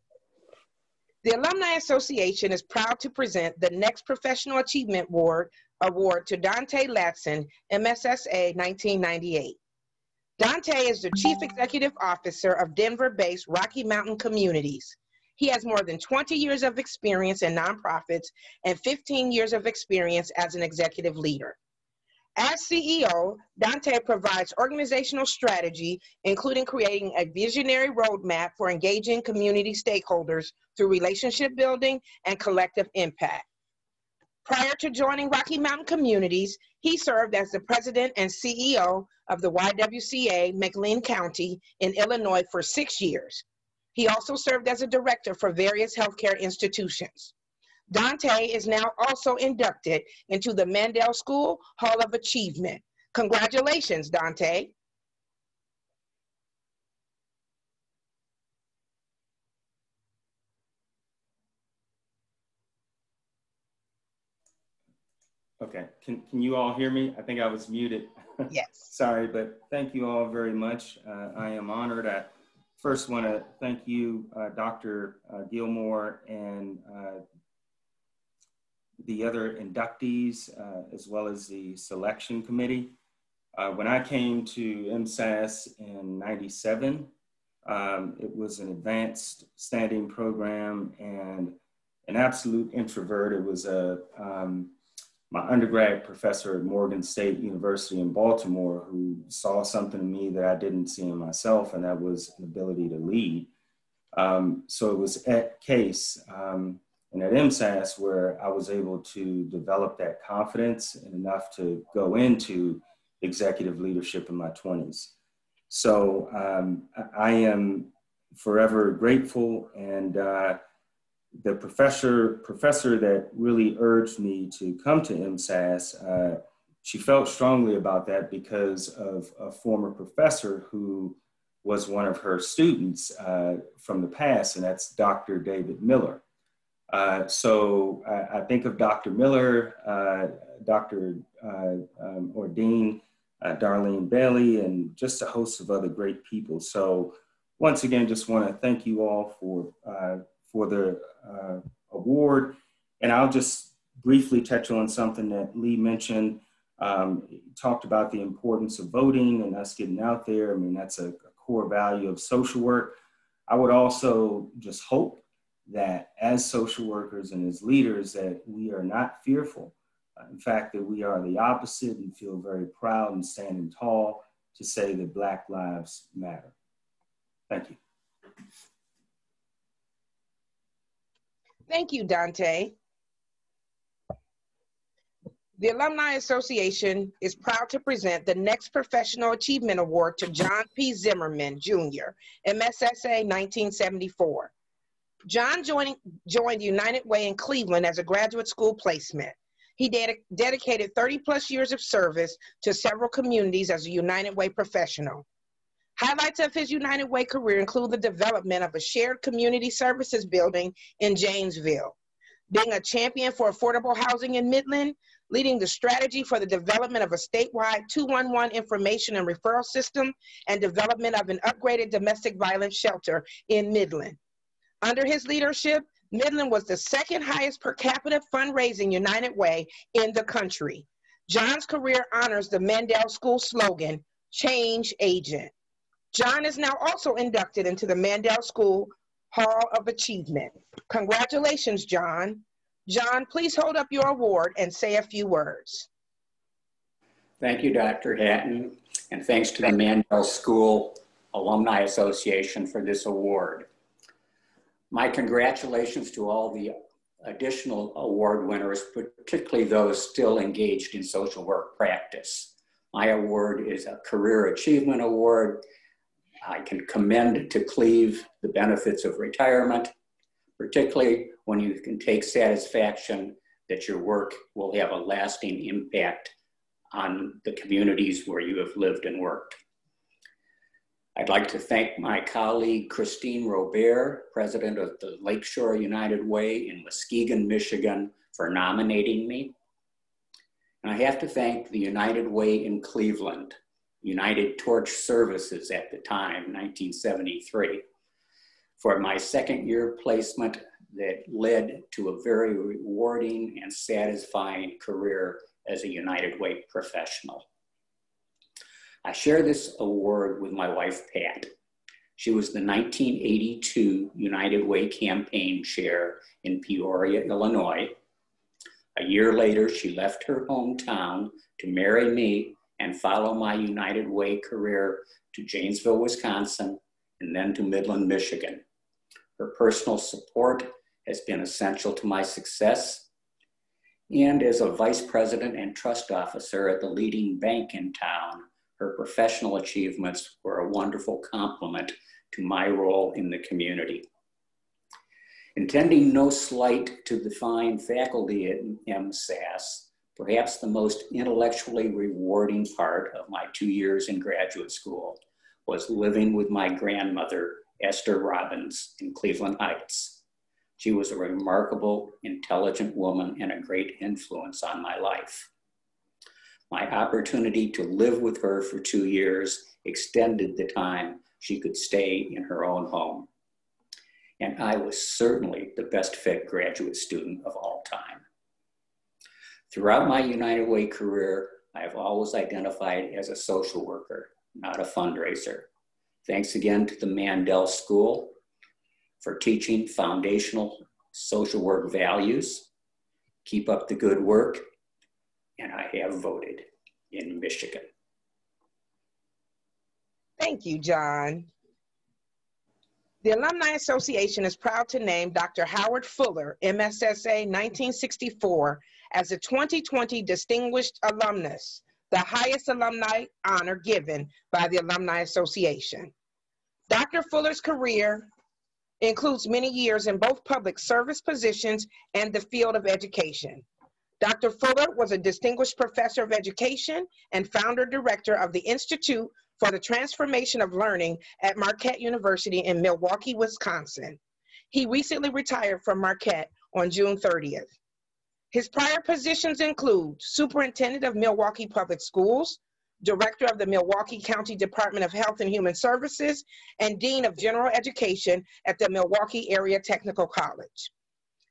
The Alumni Association is proud to present the next Professional Achievement Award, award to Dante Latson, MSSA 1998. Dante is the Chief Executive Officer of Denver-based Rocky Mountain Communities. He has more than 20 years of experience in nonprofits and 15 years of experience as an executive leader. As CEO, Dante provides organizational strategy, including creating a visionary roadmap for engaging community stakeholders through relationship building and collective impact. Prior to joining Rocky Mountain Communities, he served as the president and CEO of the YWCA McLean County in Illinois for six years. He also served as a director for various healthcare institutions. Dante is now also inducted into the Mandel School Hall of Achievement. Congratulations, Dante. Okay, can, can you all hear me? I think I was muted. Yes. Sorry, but thank you all very much. Uh, I am honored. I first want to thank you, uh, Dr. Uh, Gilmore, and uh, the other inductees, uh, as well as the selection committee. Uh, when I came to MSASS in 97, um, it was an advanced standing program and an absolute introvert. It was a um, my undergrad professor at Morgan State University in Baltimore who saw something in me that I didn't see in myself, and that was an ability to lead. Um, so it was at Case um, and at MSASS where I was able to develop that confidence and enough to go into executive leadership in my 20s. So um, I am forever grateful and uh, the professor professor that really urged me to come to MSASS, uh, she felt strongly about that because of a former professor who was one of her students uh, from the past, and that's Dr. David Miller. Uh, so I, I, think of Dr. Miller, uh, Dr. Uh, um, or Dean uh, Darlene Bailey, and just a host of other great people. So once again, just want to thank you all for for the uh, award. And I'll just briefly touch on something that Lee mentioned. Um, talked about the importance of voting and us getting out there. I mean, that's a, a core value of social work. I would also just hope that as social workers and as leaders that we are not fearful. Uh, in fact, that we are the opposite and feel very proud and standing tall to say that Black lives matter. Thank you. Thank you, Dante. The Alumni Association is proud to present the next Professional Achievement Award to John P. Zimmerman, Jr., MSSA 1974. John joined, joined United Way in Cleveland as a graduate school placement. He ded dedicated 30 plus years of service to several communities as a United Way professional. Highlights of his United Way career include the development of a shared community services building in Janesville, being a champion for affordable housing in Midland, leading the strategy for the development of a statewide 211 information and referral system, and development of an upgraded domestic violence shelter in Midland. Under his leadership, Midland was the second highest per capita fundraising United Way in the country. John's career honors the Mandel School slogan, Change Agent. John is now also inducted into the Mandel School Hall of Achievement. Congratulations, John. John, please hold up your award and say a few words. Thank you, Dr. Hatton, and thanks to the Mandel School Alumni Association for this award. My congratulations to all the additional award winners, particularly those still engaged in social work practice. My award is a Career Achievement Award I can commend to Cleve the benefits of retirement, particularly when you can take satisfaction that your work will have a lasting impact on the communities where you have lived and worked. I'd like to thank my colleague Christine Robert, president of the Lakeshore United Way in Muskegon, Michigan, for nominating me. And I have to thank the United Way in Cleveland United Torch Services at the time, 1973, for my second year placement that led to a very rewarding and satisfying career as a United Way professional. I share this award with my wife, Pat. She was the 1982 United Way campaign chair in Peoria, Illinois. A year later, she left her hometown to marry me and follow my United Way career to Janesville, Wisconsin, and then to Midland, Michigan. Her personal support has been essential to my success. And as a vice president and trust officer at the leading bank in town, her professional achievements were a wonderful complement to my role in the community. Intending no slight to the fine faculty at MSASS, perhaps the most intellectually rewarding part of my two years in graduate school was living with my grandmother, Esther Robbins, in Cleveland Heights. She was a remarkable, intelligent woman and a great influence on my life. My opportunity to live with her for two years extended the time she could stay in her own home. And I was certainly the best fit graduate student of all time. Throughout my United Way career, I have always identified as a social worker, not a fundraiser. Thanks again to the Mandel School for teaching foundational social work values. Keep up the good work, and I have voted in Michigan. Thank you, John. The Alumni Association is proud to name Dr. Howard Fuller, MSSA 1964, as the 2020 Distinguished Alumnus, the highest alumni honor given by the Alumni Association. Dr. Fuller's career includes many years in both public service positions and the field of education. Dr. Fuller was a distinguished professor of education and founder director of the Institute for the Transformation of Learning at Marquette University in Milwaukee, Wisconsin. He recently retired from Marquette on June 30th. His prior positions include Superintendent of Milwaukee Public Schools, Director of the Milwaukee County Department of Health and Human Services, and Dean of General Education at the Milwaukee Area Technical College.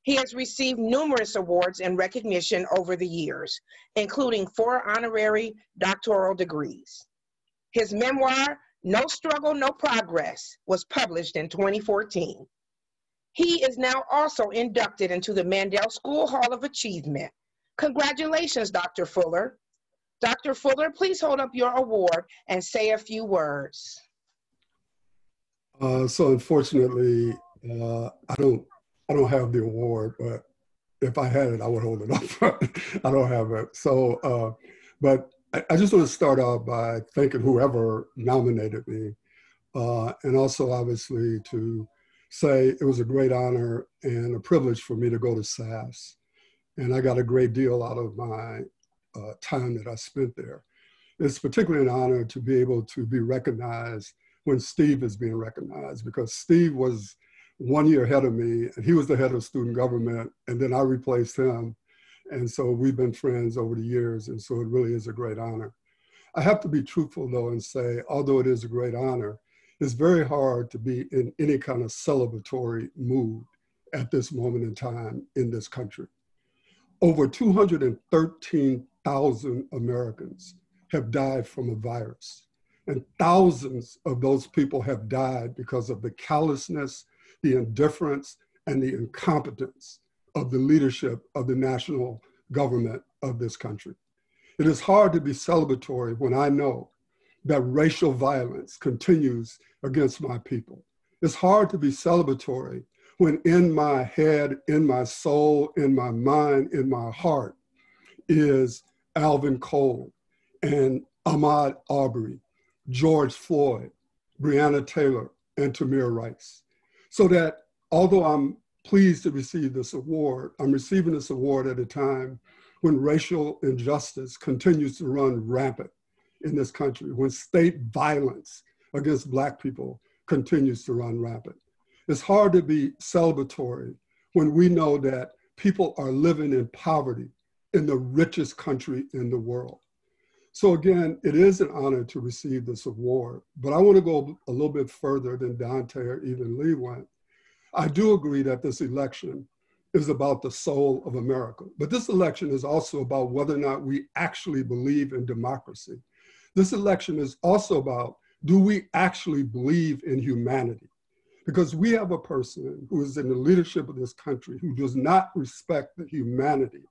He has received numerous awards and recognition over the years, including four honorary doctoral degrees. His memoir, No Struggle, No Progress, was published in 2014. He is now also inducted into the Mandel School Hall of Achievement. Congratulations, Dr. Fuller. Dr. Fuller, please hold up your award and say a few words. Uh, so unfortunately, uh, I don't, I don't have the award, but if I had it, I would hold it up. I don't have it. So, uh, but I, I just want to start off by thanking whoever nominated me, uh, and also obviously to say it was a great honor and a privilege for me to go to SAS. And I got a great deal out of my uh, time that I spent there. It's particularly an honor to be able to be recognized when Steve is being recognized because Steve was one year ahead of me and he was the head of student government and then I replaced him and so we've been friends over the years, and so it really is a great honor. I have to be truthful though and say, although it is a great honor, it's very hard to be in any kind of celebratory mood at this moment in time in this country. Over 213,000 Americans have died from a virus, and thousands of those people have died because of the callousness, the indifference, and the incompetence of the leadership of the national government of this country. It is hard to be celebratory when I know that racial violence continues against my people. It's hard to be celebratory when in my head, in my soul, in my mind, in my heart is Alvin Cole and Ahmaud Arbery, George Floyd, Breonna Taylor, and Tamir Rice. So that although I'm pleased to receive this award. I'm receiving this award at a time when racial injustice continues to run rampant in this country, when state violence against Black people continues to run rampant. It's hard to be celebratory when we know that people are living in poverty in the richest country in the world. So again, it is an honor to receive this award, but I want to go a little bit further than Dante or even Lee went I do agree that this election is about the soul of America, but this election is also about whether or not we actually believe in democracy. This election is also about do we actually believe in humanity? Because we have a person who is in the leadership of this country who does not respect the humanity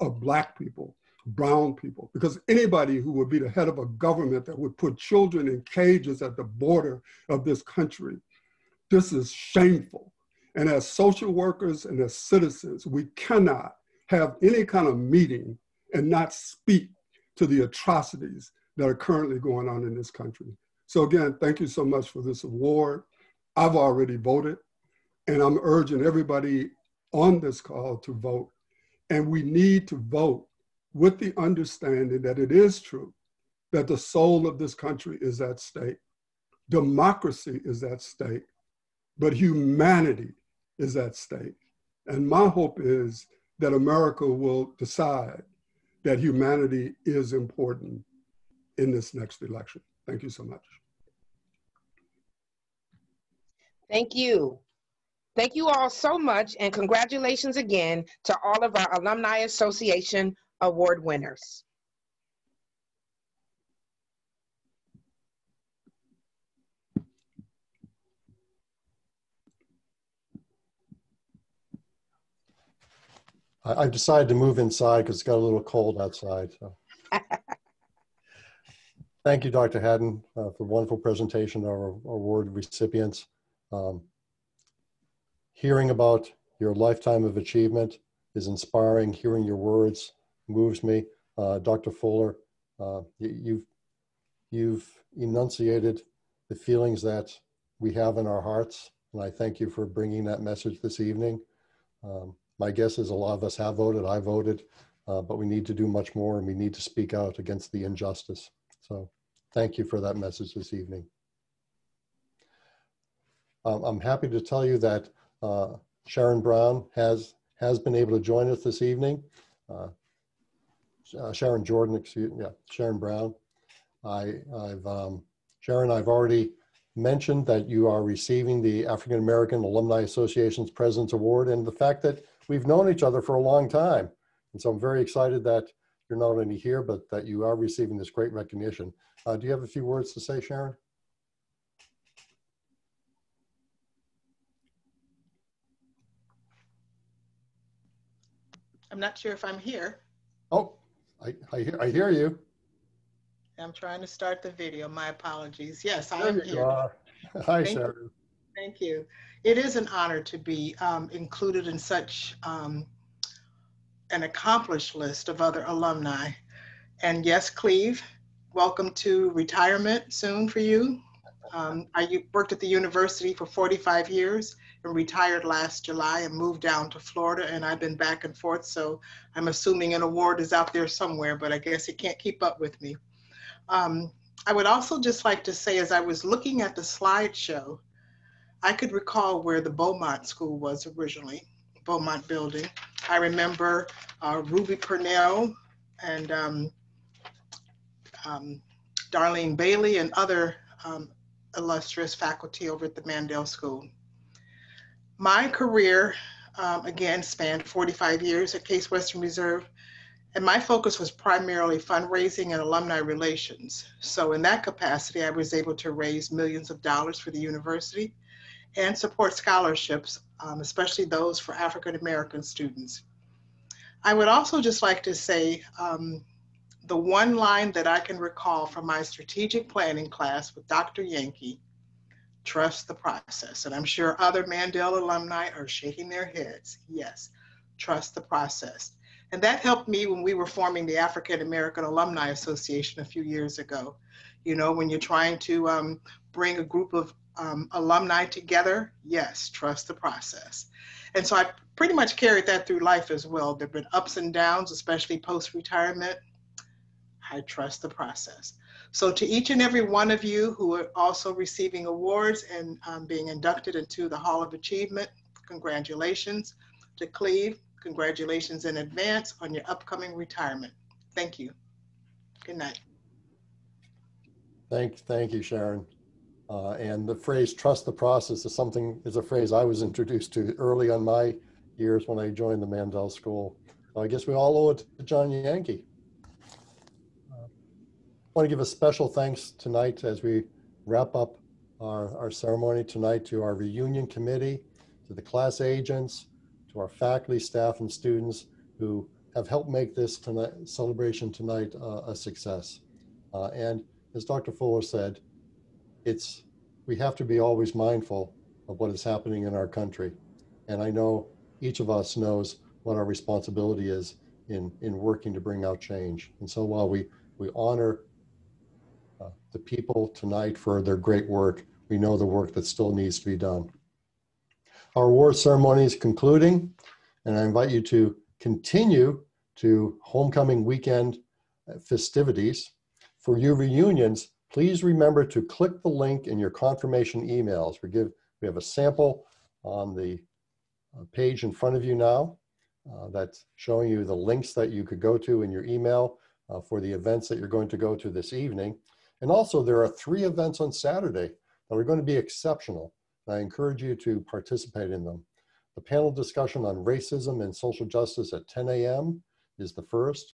of Black people, brown people, because anybody who would be the head of a government that would put children in cages at the border of this country, this is shameful. And as social workers and as citizens, we cannot have any kind of meeting and not speak to the atrocities that are currently going on in this country. So again, thank you so much for this award. I've already voted. And I'm urging everybody on this call to vote. And we need to vote with the understanding that it is true that the soul of this country is at stake. Democracy is at stake, but humanity is at stake. And my hope is that America will decide that humanity is important in this next election. Thank you so much. Thank you. Thank you all so much, and congratulations again to all of our Alumni Association Award winners. I, have decided to move inside because it's got a little cold outside. So. Thank you, Dr. Hatton, uh, for wonderful presentation of our award recipients. Um, hearing about your lifetime of achievement is inspiring. Hearing your words moves me. Uh, Dr. Fuller, uh, you've, you've enunciated the feelings that we have in our hearts, and I thank you for bringing that message this evening. Um, my guess is a lot of us have voted, I voted, uh, but we need to do much more and we need to speak out against the injustice. So thank you for that message this evening. Um, I'm happy to tell you that uh, Sharon Brown has, has been able to join us this evening. Uh, Sharon Jordan, excuse me, yeah, Sharon Brown. I, I've, um, Sharon, I've already mentioned that you are receiving the African American Alumni Association's President's Award and the fact that we've known each other for a long time. And so I'm very excited that you're not only here, but that you are receiving this great recognition. Uh, do you have a few words to say, Sharon? I'm not sure if I'm here. Oh, I, I, hear, I hear you. I'm trying to start the video. My apologies. Yes, I am here. Hi, Thank. You. Thank you. It is an honor to be um, included in such um, an accomplished list of other alumni. And yes, Cleve, welcome to retirement soon for you. Um, I worked at the university for 45 years retired last July and moved down to Florida and I've been back and forth. So I'm assuming an award is out there somewhere, but I guess it can't keep up with me. Um, I would also just like to say, as I was looking at the slideshow, I could recall where the Beaumont School was originally, Beaumont building. I remember uh, Ruby Pernell and um, um, Darlene Bailey and other um, illustrious faculty over at the Mandel School. My career, um, again, spanned 45 years at Case Western Reserve, and my focus was primarily fundraising and alumni relations. So in that capacity, I was able to raise millions of dollars for the university and support scholarships, um, especially those for African American students. I would also just like to say um, the one line that I can recall from my strategic planning class with Dr. Yankey, trust the process. And I'm sure other Mandel alumni are shaking their heads. Yes, trust the process. And that helped me when we were forming the African American Alumni Association a few years ago. You know, when you're trying to um, bring a group of um, alumni together, yes, trust the process. And so I pretty much carried that through life as well. There have been ups and downs, especially post retirement. I trust the process. So to each and every one of you who are also receiving awards and um, being inducted into the Hall of Achievement, congratulations. To Cleve, congratulations in advance on your upcoming retirement. Thank you. Good night. Thank, thank you, Sharon. Uh, and the phrase "trust the process" is something is a phrase I was introduced to early on my years when I joined the Mandel School. So I guess we all owe it to John Yankey. Want to give a special thanks tonight as we wrap up our, our ceremony tonight to our reunion committee, to the class agents, to our faculty, staff, and students who have helped make this tonight, celebration tonight uh, a success. Uh, and as Dr. Fuller said, it's we have to be always mindful of what is happening in our country. And I know each of us knows what our responsibility is in, in working to bring out change. And so while we, we honor the people tonight for their great work, we know the work that still needs to be done. Our award ceremony is concluding, and I invite you to continue to homecoming weekend festivities. For your reunions, please remember to click the link in your confirmation emails. We give we have a sample on the uh, page in front of you now uh, that's showing you the links that you could go to in your email uh, for the events that you're going to go to this evening. And also there are three events on Saturday that are going to be exceptional. I encourage you to participate in them. The panel discussion on racism and social justice at 10 a.m. is the first.